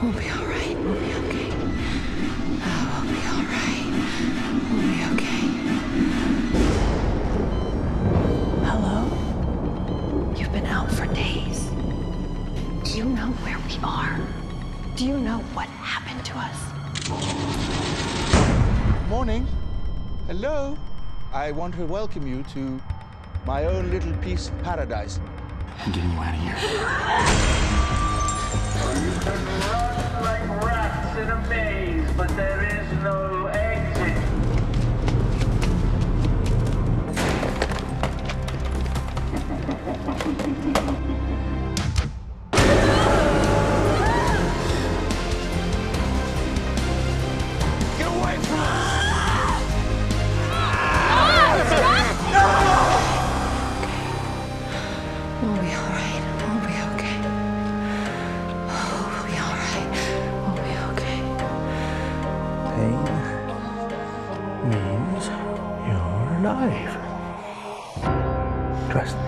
We'll be all right. We'll be okay. Oh, we'll be all right. We'll be okay. Hello? You've been out for days. Do you know where we are? Do you know what happened to us? Morning. Hello. I want to welcome you to my own little piece of paradise. I'm getting you out of here. means you're alive. Trust me.